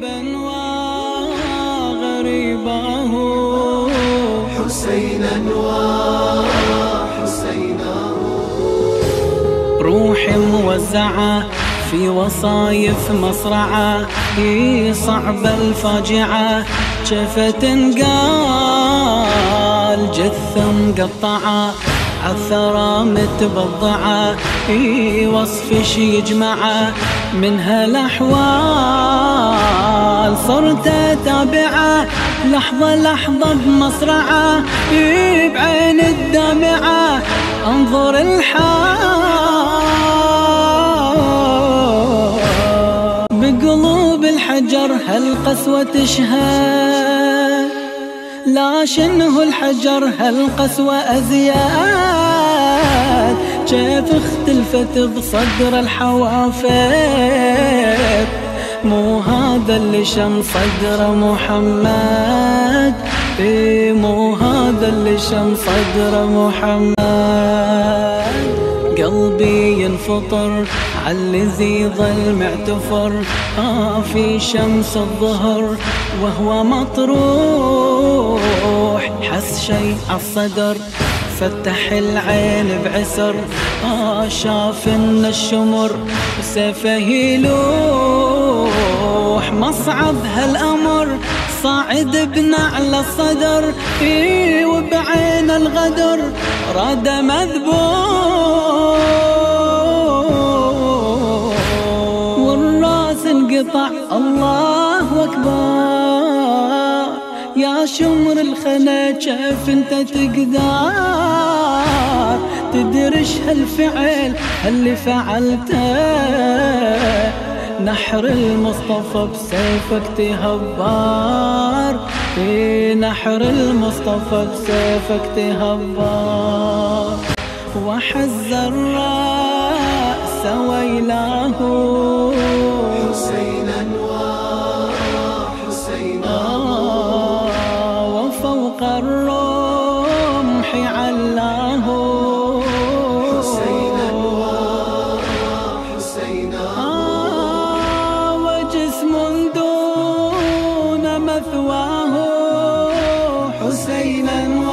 غريبا وغريباه. حسينا وحسينا روحي موزعة في وصايف مصرعة هي صعبة الفاجعة كيف تنقال جثة مقطعة عالثرى متبضعة في وصف شي يجمعه من هالأحوال صرت أتابعه لحظة لحظة بمصرعة. بعين الدامعة أنظر الحال. بقلوب الحجر هالقسوة تشهد. لا شنه الحجر هالقسوة أزياد. كيف اختلفت بصدر الحوافر. مو هذا اللي شم صدر محمد. إيه مو هذا اللي شم صدر محمد. قلبي ينفطر عالذي ظل معتفر آه في شمس الظهر وهو مطروح. حس شي عالصدر فتح العين بعسر. آه شاف إن الشمر سيفه يلوح. مصعب هالأمر صاعد بنعل الصدر إيه وبعين الغدر راد مذبوح. والراس انقطع الله أكبر. يا شمر الخنا كيف أنت تقدر. تدرش هالفعل؟ اللي فعلته. نحر المصطفى بسيفك تهبار في نحر المصطفى بسيفك تهبار وحز الرأس ويلاه. حسينا وحسينا. آه وفوق الرمح علاه حسينا